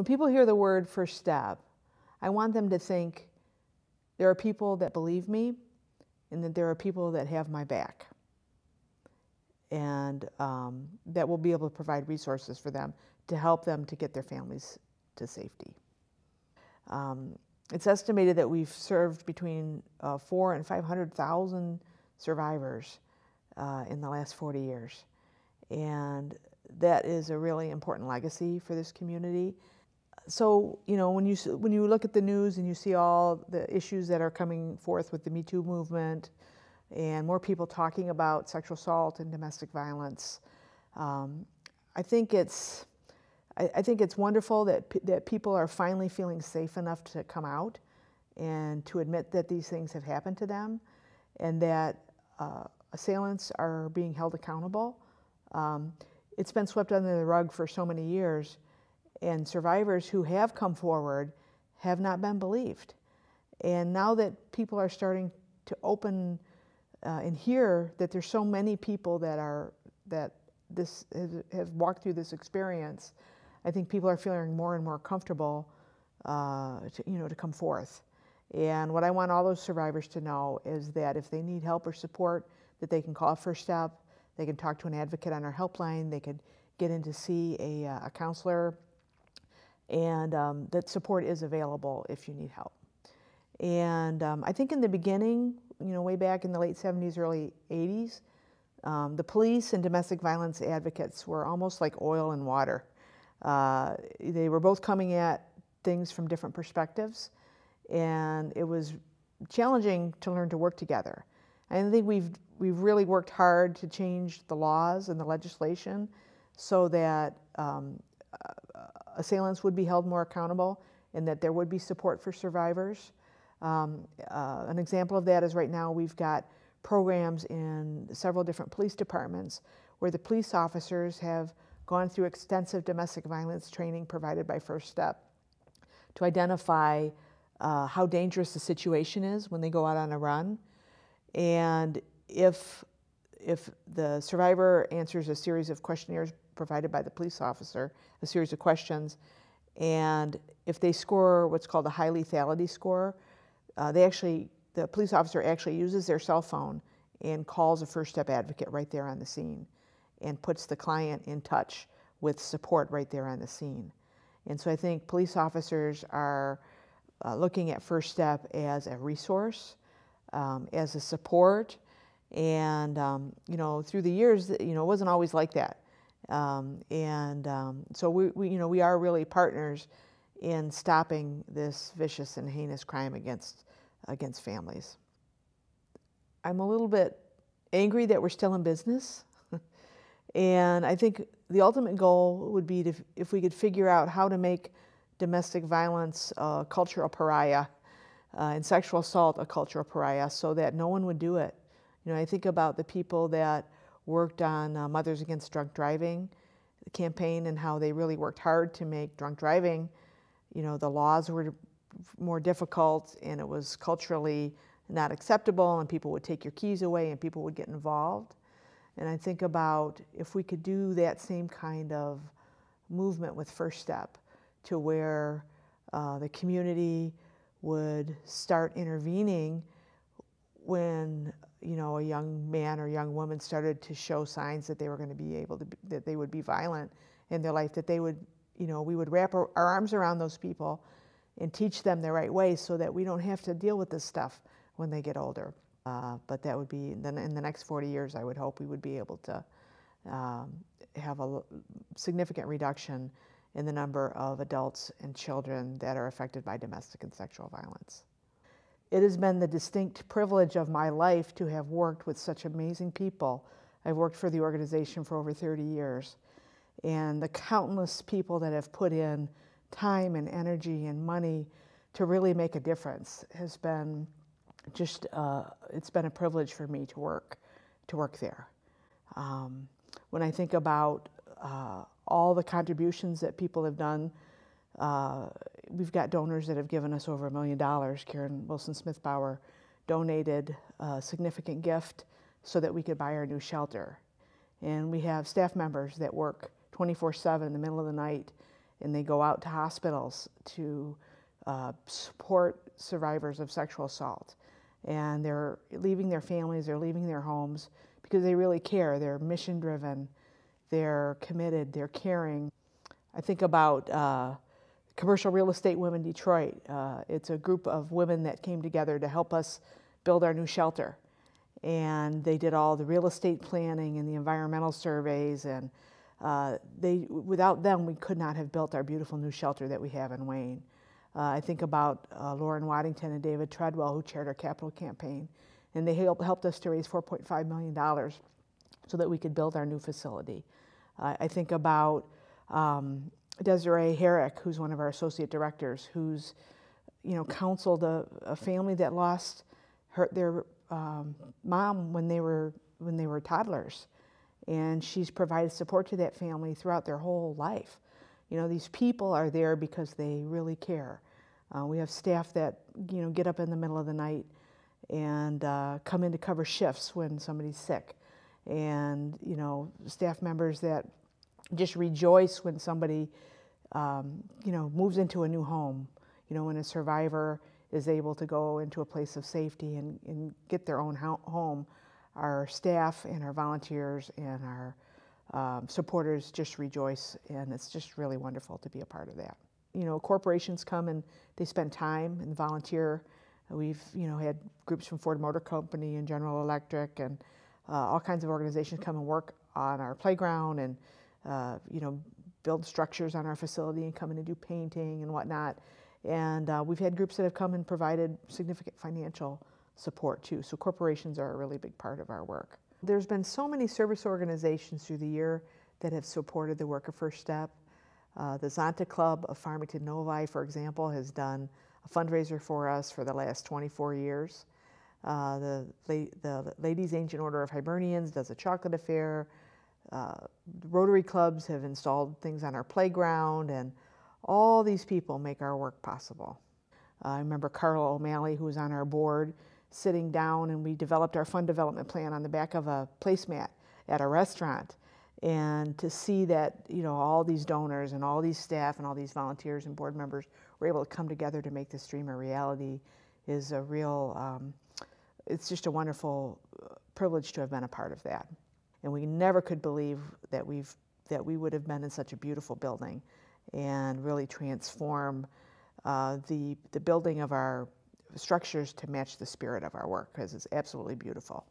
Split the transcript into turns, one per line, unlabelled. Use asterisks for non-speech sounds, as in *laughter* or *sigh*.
when people hear the word first step, I want them to think there are people that believe me and that there are people that have my back and um, that will be able to provide resources for them to help them to get their families to safety. Um, it's estimated that we've served between uh, four and 500,000 survivors uh, in the last 40 years. And that is a really important legacy for this community. So, you know, when you, when you look at the news and you see all the issues that are coming forth with the Me Too movement and more people talking about sexual assault and domestic violence, um, I think it's, I, I, think it's wonderful that, that people are finally feeling safe enough to come out and to admit that these things have happened to them and that uh, assailants are being held accountable. Um, it's been swept under the rug for so many years, and survivors who have come forward have not been believed. And now that people are starting to open uh, and hear that there's so many people that are that this has, have walked through this experience, I think people are feeling more and more comfortable, uh, to, you know, to come forth. And what I want all those survivors to know is that if they need help or support, that they can call First Step, they can talk to an advocate on our helpline, they could get in to see a, uh, a counselor, and um, that support is available if you need help. And um, I think in the beginning, you know, way back in the late 70s, early 80s, um, the police and domestic violence advocates were almost like oil and water. Uh, they were both coming at things from different perspectives, and it was challenging to learn to work together. And I think we've, we've really worked hard to change the laws and the legislation so that um, assailants would be held more accountable and that there would be support for survivors. Um, uh, an example of that is right now we've got programs in several different police departments where the police officers have gone through extensive domestic violence training provided by First Step to identify uh, how dangerous the situation is when they go out on a run. And if, if the survivor answers a series of questionnaires provided by the police officer, a series of questions, and if they score what's called a high lethality score, uh, they actually, the police officer actually uses their cell phone and calls a First Step advocate right there on the scene and puts the client in touch with support right there on the scene. And so I think police officers are uh, looking at First Step as a resource, um, as a support, and um, you know through the years, you know it wasn't always like that. Um, and um, so we, we, you know, we are really partners in stopping this vicious and heinous crime against against families. I'm a little bit angry that we're still in business. *laughs* and I think the ultimate goal would be to, if we could figure out how to make domestic violence a cultural pariah uh, and sexual assault a cultural pariah so that no one would do it. You know, I think about the people that worked on uh, Mothers Against Drunk Driving campaign and how they really worked hard to make drunk driving, you know, the laws were more difficult and it was culturally not acceptable and people would take your keys away and people would get involved. And I think about if we could do that same kind of movement with First Step to where uh, the community would start intervening when you know a young man or young woman started to show signs that they were going to be able to be, that they would be violent in their life that they would you know we would wrap our, arms around those people and teach them the right way so that we don't have to deal with this stuff when they get older. Uh, but that would be, then in the next 40 years, I would hope we would be able to um, have a significant reduction in the number of adults and children that are affected by domestic and sexual violence. It has been the distinct privilege of my life to have worked with such amazing people. I've worked for the organization for over 30 years, and the countless people that have put in time and energy and money to really make a difference has been just uh, it's been a privilege for me to work to work there. Um, when I think about uh, all the contributions that people have done, uh, we've got donors that have given us over a million dollars. Karen Wilson Smith Bauer donated a significant gift so that we could buy our new shelter. And we have staff members that work 24 7 in the middle of the night and they go out to hospitals to uh, support survivors of sexual assault. And they're leaving their families, they're leaving their homes because they really care. They're mission driven, they're committed, they're caring. I think about uh, Commercial Real Estate Women Detroit. Uh, it's a group of women that came together to help us build our new shelter. And they did all the real estate planning and the environmental surveys. And uh, they, without them, we could not have built our beautiful new shelter that we have in Wayne. Uh, I think about uh, Lauren Waddington and David Treadwell, who chaired our capital campaign. And they helped, helped us to raise $4.5 million so that we could build our new facility. I think about um, Desiree Herrick, who's one of our associate directors, who's you know counseled a, a family that lost her their um, mom when they were when they were toddlers, and she's provided support to that family throughout their whole life. You know these people are there because they really care. Uh, we have staff that you know get up in the middle of the night and uh, come in to cover shifts when somebody's sick, and you know staff members that just rejoice when somebody, um, you know, moves into a new home. You know, when a survivor is able to go into a place of safety and, and get their own home, our staff and our volunteers and our um, supporters just rejoice, and it's just really wonderful to be a part of that. You know, corporations come and they spend time and volunteer. We've, you know, had groups from Ford Motor Company and General Electric and uh, all kinds of organizations come and work on our playground and uh, you know, build structures on our facility and come in and do painting and whatnot. And uh, we've had groups that have come and provided significant financial support too. So corporations are a really big part of our work. There's been so many service organizations through the year that have supported the work of First Step. Uh, the Zonta Club of Farmington Novi, for example, has done a fundraiser for us for the last 24 years. Uh, the, the Ladies Ancient Order of Hibernians does a chocolate affair. Uh, Rotary clubs have installed things on our playground, and all these people make our work possible. Uh, I remember Carla O'Malley, who was on our board, sitting down and we developed our fund development plan on the back of a placemat at a restaurant. And to see that, you know, all these donors and all these staff and all these volunteers and board members were able to come together to make this dream a reality is a real, um, it's just a wonderful uh, privilege to have been a part of that and we never could believe that we've that we would have been in such a beautiful building and really transform uh, the the building of our structures to match the spirit of our work because it's absolutely beautiful.